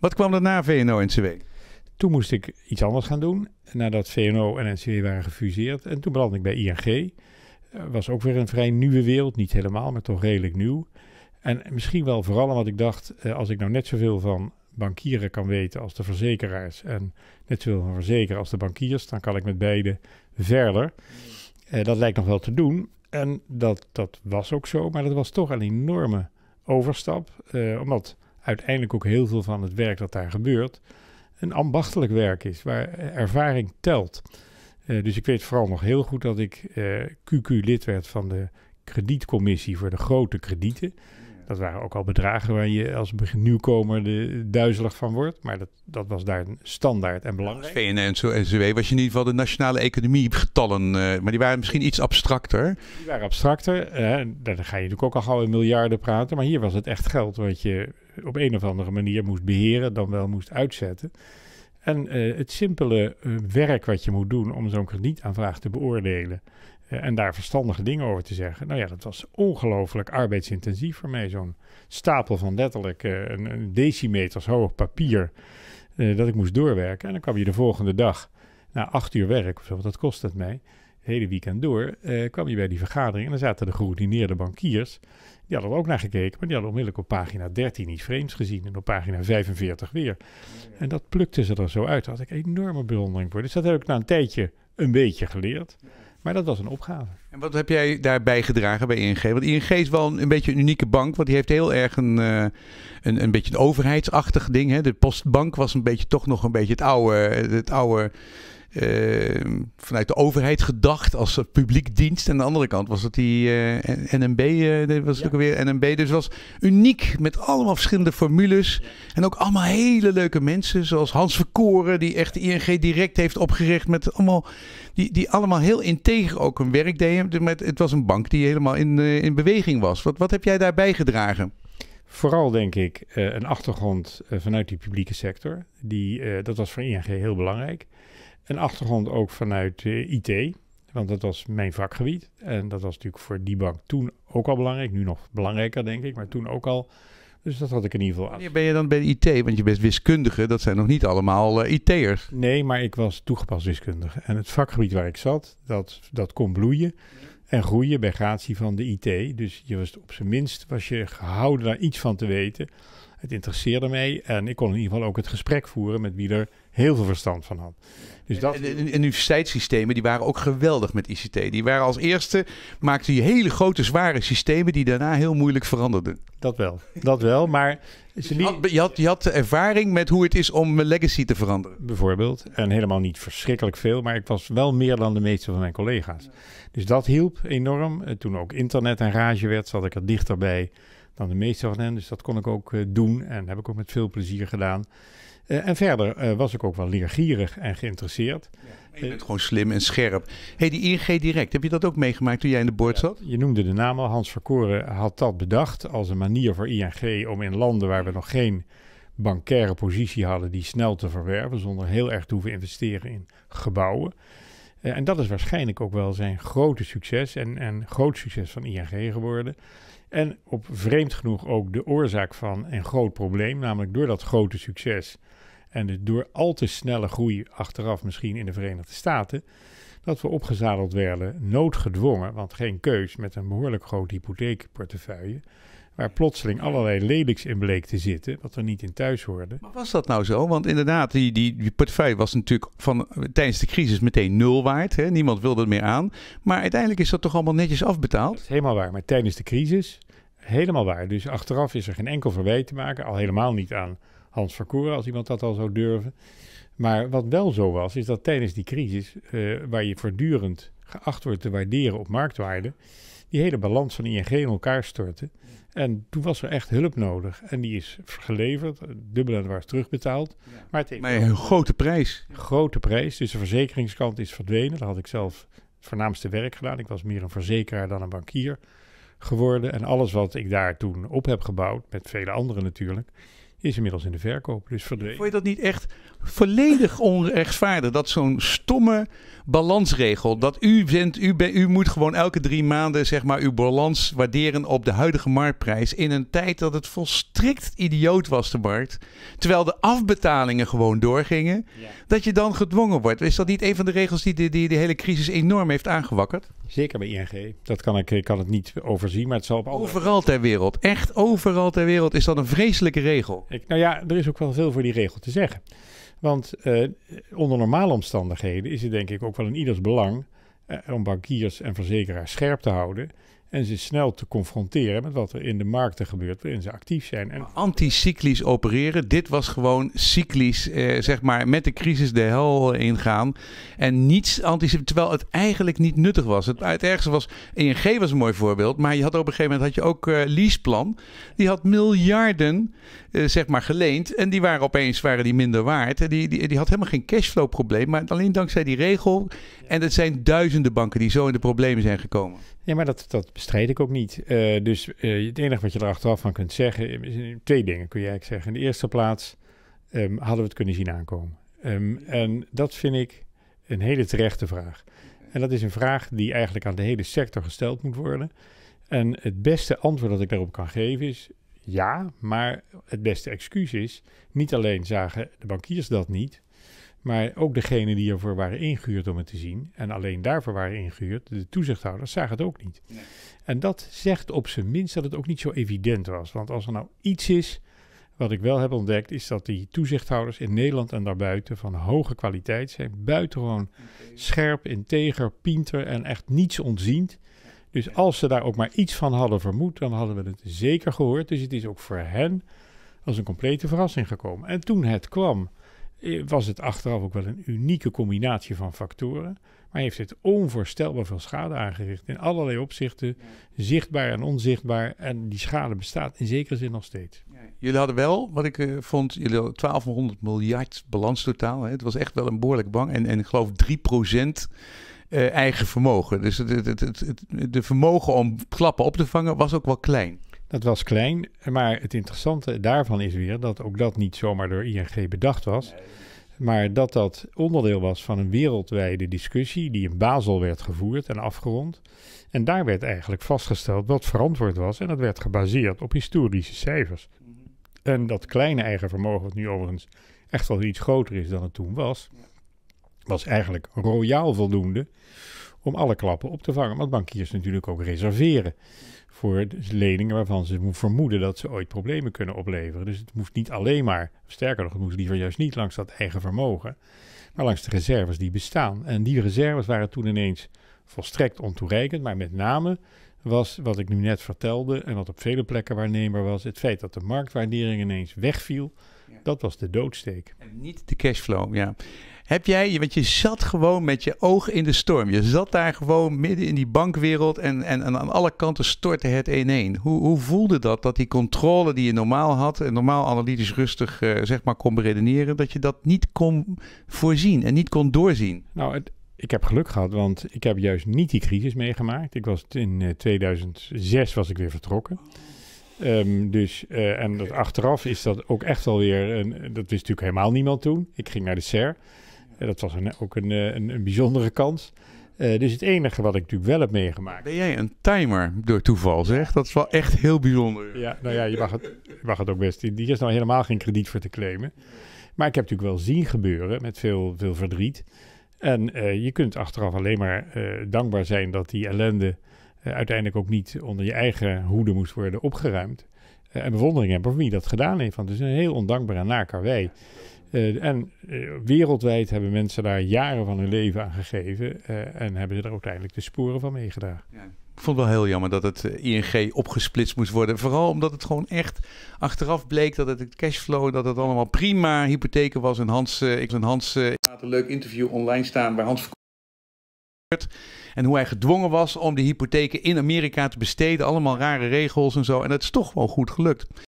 Wat kwam er na VNO-NCW? Toen moest ik iets anders gaan doen, nadat VNO en NCW waren gefuseerd. En toen belandde ik bij ING. Was ook weer een vrij nieuwe wereld, niet helemaal, maar toch redelijk nieuw. En misschien wel vooral omdat ik dacht, uh, als ik nou net zoveel van bankieren kan weten als de verzekeraars en net zoveel van verzekeren als de bankiers, dan kan ik met beide verder. Uh, dat lijkt nog wel te doen. En dat, dat was ook zo, maar dat was toch een enorme overstap. Uh, omdat uiteindelijk ook heel veel van het werk dat daar gebeurt een ambachtelijk werk is, waar ervaring telt. Uh, dus ik weet vooral nog heel goed dat ik uh, QQ-lid werd van de kredietcommissie voor de grote kredieten. Dat waren ook al bedragen waar je als nieuwkomer de, duizelig van wordt. Maar dat, dat was daar standaard en belangrijk. VN en NCW was je in ieder geval de nationale economiegetallen. Uh, maar die waren misschien iets abstracter. Die waren abstracter. Uh, daar ga je natuurlijk ook al gauw in miljarden praten. Maar hier was het echt geld wat je op een of andere manier moest beheren, dan wel moest uitzetten. En uh, het simpele werk wat je moet doen om zo'n kredietaanvraag te beoordelen en daar verstandige dingen over te zeggen. Nou ja, dat was ongelooflijk arbeidsintensief voor mij. Zo'n stapel van letterlijk uh, een, decimeters hoog papier uh, dat ik moest doorwerken. En dan kwam je de volgende dag, na acht uur werk of zo, dat kost het mij, het hele weekend door, kwam je bij die vergadering en dan zaten de geroutineerde bankiers. Die hadden er ook naar gekeken, maar die hadden onmiddellijk op pagina 13 iets vreemds gezien en op pagina 45 weer. En dat plukte ze er zo uit. Had ik enorme bewondering voor. Dus dat heb ik na een tijdje een beetje geleerd. Maar dat was een opgave. En wat heb jij daarbij gedragen bij ING? Want ING is wel een, een beetje een unieke bank, want die heeft heel erg een, uh, een, een beetje een overheidsachtig ding. Hè? De postbank was een beetje toch nog een beetje het oude, het oude vanuit de overheid gedacht als publiek dienst. En aan de andere kant was het die uh, NMB, uh, was het ook weer NMB. Dus het was uniek met allemaal verschillende formules. En ook allemaal hele leuke mensen, zoals Hans Verkoren, die echt ING direct heeft opgericht. Met allemaal, die, die allemaal heel integer ook hun werk deden. Met, het was een bank die helemaal in, in beweging was. Wat, wat heb jij daarbij gedragen? Vooral denk ik een achtergrond vanuit die publieke sector. Die, dat was voor ING heel belangrijk. Een achtergrond ook vanuit IT, want dat was mijn vakgebied. En dat was natuurlijk voor die bank toen ook al belangrijk. Nu nog belangrijker, denk ik, maar toen ook al. Dus dat had ik in ieder geval. Wanneer ben je dan bij de IT? Want je bent wiskundige, dat zijn nog niet allemaal uh, IT'ers. Nee, maar ik was toegepast wiskundige. En het vakgebied waar ik zat, dat, dat kon bloeien en groeien bij gratie van de IT. Dus je was op zijn minst was je gehouden daar iets van te weten. Het interesseerde mij en ik kon in ieder geval ook het gesprek voeren met wie er heel veel verstand van had. Dus dat... En, en, en universiteitssystemen die waren ook geweldig met ICT. Die waren als eerste, maakten je hele grote zware systemen die daarna heel moeilijk veranderden. Dat wel, dat wel, maar... Dus je, had, je, had, je had ervaring met hoe het is om legacy te veranderen. Bijvoorbeeld, en helemaal niet verschrikkelijk veel, maar ik was wel meer dan de meeste van mijn collega's. Dus dat hielp enorm. Toen ook internet en rage werd, zat ik er dichterbij dan de meeste van hen. Dus dat kon ik ook uh, doen en heb ik ook met veel plezier gedaan. Uh, en verder uh, was ik ook wel leergierig en geïnteresseerd. Ja, je bent gewoon slim en scherp. hey, die ING Direct, heb je dat ook meegemaakt toen jij in de boord zat? Je noemde de naam al. Hans Verkoren had dat bedacht als een manier voor ING om in landen waar we nog geen bankaire positie hadden, die snel te verwerven zonder heel erg te hoeven investeren in gebouwen. Uh, en dat is waarschijnlijk ook wel zijn grote succes en, en groot succes van ING geworden. En op vreemd genoeg ook de oorzaak van een groot probleem, namelijk door dat grote succes en door al te snelle groei achteraf misschien in de Verenigde Staten, dat we opgezadeld werden, noodgedwongen, want geen keus, met een behoorlijk groot hypotheekportefeuille, waar plotseling allerlei lelijks in bleek te zitten, wat er niet in thuis hoorde. Maar was dat nou zo? Want inderdaad, die, die, die portefeuille was natuurlijk van, tijdens de crisis meteen nul waard. Hè? Niemand wilde er meer aan. Maar uiteindelijk is dat toch allemaal netjes afbetaald? Dat is helemaal waar. Maar tijdens de crisis, helemaal waar. Dus achteraf is er geen enkel verwijt te maken. Al helemaal niet aan Hans Verkoeren, als iemand dat al zou durven. Maar wat wel zo was, is dat tijdens die crisis, uh, waar je voortdurend geacht wordt te waarderen op marktwaarde, die hele balans van ING in elkaar stortte. En toen was er echt hulp nodig. En die is geleverd, dubbel en dwars terugbetaald. Ja. Maar, het heeft maar een grote prijs. Grote prijs. Dus de verzekeringskant is verdwenen. Daar had ik zelf het voornaamste werk gedaan. Ik was meer een verzekeraar dan een bankier geworden. En alles wat ik daar toen op heb gebouwd, met vele anderen natuurlijk, is inmiddels in de verkoop, dus verdwenen. Vond je dat niet echt volledig onrechtvaardig? Dat zo'n stomme balansregel, dat u, bent, u, ben, u moet gewoon elke drie maanden zeg maar uw balans waarderen op de huidige marktprijs in een tijd dat het volstrekt idioot was de markt, terwijl de afbetalingen gewoon doorgingen, dat je dan gedwongen wordt. Is dat niet een van de regels die de, die de hele crisis enorm heeft aangewakkerd? Zeker bij ING. Dat kan ik, ik kan het niet overzien, maar het zal op alle... Overal ter wereld, echt overal ter wereld is dat een vreselijke regel. Ik, nou ja, er is ook wel veel voor die regel te zeggen. Want uh, onder normale omstandigheden is het denk ik ook wel in ieders belang uh, om bankiers en verzekeraars scherp te houden en ze snel te confronteren met wat er in de markten gebeurt waarin ze actief zijn. En... Anticyclisch opereren, dit was gewoon cyclisch, eh, zeg maar, met de crisis de hel ingaan. En niets anticyclisch, terwijl het eigenlijk niet nuttig was. Het, het ergste was, ING was een mooi voorbeeld, maar je had op een gegeven moment had je ook uh, Leaseplan. Die had miljarden, uh, zeg maar, geleend en die waren opeens waren die minder waard. Die, die, die had helemaal geen cashflow probleem, maar alleen dankzij die regel. En het zijn duizenden banken die zo in de problemen zijn gekomen. Ja, maar dat, dat bestrijd ik ook niet. Uh, dus uh, het enige wat je er achteraf van kunt zeggen, twee dingen kun je eigenlijk zeggen. In de eerste plaats um, hadden we het kunnen zien aankomen. Um, en dat vind ik een hele terechte vraag. En dat is een vraag die eigenlijk aan de hele sector gesteld moet worden. En het beste antwoord dat ik daarop kan geven is ja, maar het beste excuus is, niet alleen zagen de bankiers dat niet, maar ook degenen die ervoor waren ingehuurd om het te zien, en alleen daarvoor waren ingehuurd, de toezichthouders, zagen het ook niet. Nee. En dat zegt op zijn minst dat het ook niet zo evident was. Want als er nou iets is wat ik wel heb ontdekt, is dat die toezichthouders in Nederland en daarbuiten van hoge kwaliteit zijn. Buitengewoon scherp, integer, pinter en echt niets ontziend. Dus als ze daar ook maar iets van hadden vermoed, dan hadden we het zeker gehoord. Dus het is ook voor hen als een complete verrassing gekomen. En toen het kwam, was het achteraf ook wel een unieke combinatie van factoren. Maar heeft het onvoorstelbaar veel schade aangericht. In allerlei opzichten, ja. zichtbaar en onzichtbaar. En die schade bestaat in zekere zin nog steeds. Ja. Jullie hadden wel, wat ik uh, vond, jullie hadden 1200 miljard balans totaal. Hè? Het was echt wel een behoorlijk bang. En, en ik geloof 3 procent. Uh, eigen vermogen. Dus het, het, het, de vermogen om klappen op te vangen was ook wel klein. Dat was klein, maar het interessante daarvan is weer dat ook dat niet zomaar door ING bedacht was. Maar dat dat onderdeel was van een wereldwijde discussie die in Basel werd gevoerd en afgerond. En daar werd eigenlijk vastgesteld wat verantwoord was. En dat werd gebaseerd op historische cijfers. En dat kleine eigen vermogen, wat nu overigens echt wel iets groter is dan het toen was, was eigenlijk royaal voldoende om alle klappen op te vangen. Want bankiers natuurlijk ook reserveren voor leningen waarvan ze vermoeden dat ze ooit problemen kunnen opleveren. Dus het moest niet alleen maar, sterker nog, het moest liever juist niet langs dat eigen vermogen, maar langs de reserves die bestaan. En die reserves waren toen ineens volstrekt ontoereikend, maar met name was wat ik nu net vertelde en wat op vele plekken waarneembaar was, het feit dat de marktwaardering ineens wegviel. Dat was de doodsteek. En niet de cashflow, ja. Heb jij, want je zat gewoon met je ogen in de storm. Je zat daar gewoon midden in die bankwereld en, en, en aan alle kanten stortte het ineen. Hoe, hoe voelde dat, dat die controle die je normaal had, en normaal analytisch rustig uh, zeg maar kon beredeneren, dat je dat niet kon voorzien en niet kon doorzien? Nou, het, ik heb geluk gehad, want ik heb juist niet die crisis meegemaakt. Ik was in uh, 2006 was ik weer vertrokken. Um, dus, uh, en dat achteraf is dat ook echt wel weer, een, dat wist natuurlijk helemaal niemand toen. Ik ging naar de SER. Uh, dat was een, ook een, een, een, bijzondere kans. Uh, dus het enige wat ik natuurlijk wel heb meegemaakt. Ben jij een timer door toeval, zeg? Dat is wel echt heel bijzonder. Ja, nou ja, je mag het, je mag het ook best. Die is nou helemaal geen krediet voor te claimen. Maar ik heb natuurlijk wel zien gebeuren met veel, veel verdriet. En je kunt achteraf alleen maar dankbaar zijn dat die ellende uh, uiteindelijk ook niet onder je eigen hoede moest worden opgeruimd. En bewondering hebben voor wie dat gedaan heeft. Want het is een heel ondankbaar en naar en wereldwijd hebben mensen daar jaren van hun leven aan gegeven. en hebben ze er uiteindelijk de sporen van meegedragen. Ja. Ik vond het wel heel jammer dat het ING opgesplitst moest worden. Vooral omdat het gewoon echt achteraf bleek dat het cashflow, dat het allemaal prima hypotheken was. En Hans, ik en Hans, had een leuk interview online staan bij Hans en hoe hij gedwongen was om die hypotheken in Amerika te besteden. Allemaal rare regels en zo. En dat is toch wel goed gelukt.